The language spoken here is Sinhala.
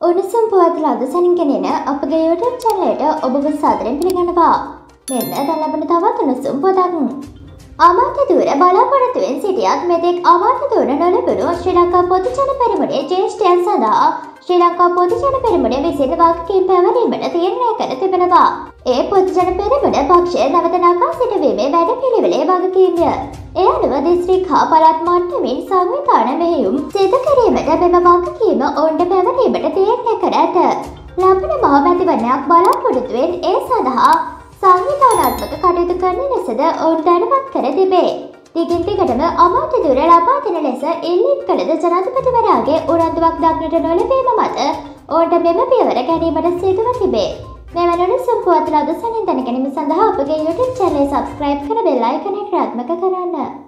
උණුසුම් පුවත් ලදසනින් ගෙනෙන අපගේ YouTube චැනලයට ඔබව සාදරයෙන් පිළිගන්නවා. මෙන්න දැන් ලබන තවත් උණුසුම් පොතක්. අමාත්‍ය ධූර බලාපොරොත්තුවෙන් සිටියත් මෙතෙක් අමාත්‍ය ධූර නොලැබුණු ශ්‍රී ලංකා පොදු ජන පෙරමුණේ ජ්‍යෙෂ්ඨයන් සඳහා ශ්‍රී ලංකා පොදු ජන පෙරමුණේ විසින් වගකීම් පැවරීමට තීරණය කර තිබෙනවා. ඒ පොදු ජන පෙරමුණ පක්ෂය නැවත නගා සිටුවීමේ වැඩපිළිවෙලේ වගකීම්ය. එය අනුව දිස්ත්‍රික් හා පළාත් මට්ටමින් සංවිධාන මෙහෙයුම් සිදු කිරීමට මෙම වගකීම ඔවුන්ට පැවරීමට තීරණය කර ඇත. ලබන මහමැතිවරණයක් බලාපොරොත්තුවෙන් ඒ සඳහා සංවිධානාත්මක කටයුතු කරන ලෙසද ඔවුන් දැනුවත් කර තිබේ. දිගින් දිගටම අමාත්‍ය දුර ලබා දෙන ලෙස ඉල්ලීම් කළද ජනාධිපතිවරයාගේ උනන්දුවක් දක්නට නොලැබීම මත ඔවුන්ට මෙම පියවර ගැනීමට සිදුව තිබේ. මෙවැනි උණුසුම් පුවත් ලද සනින් දැන ගැනීම සඳහා අපගේ YouTube චැනලය සබස්ක්‍රයිබ් කර බෙල් අයිකනය ක්‍රියාත්මක කරන්න.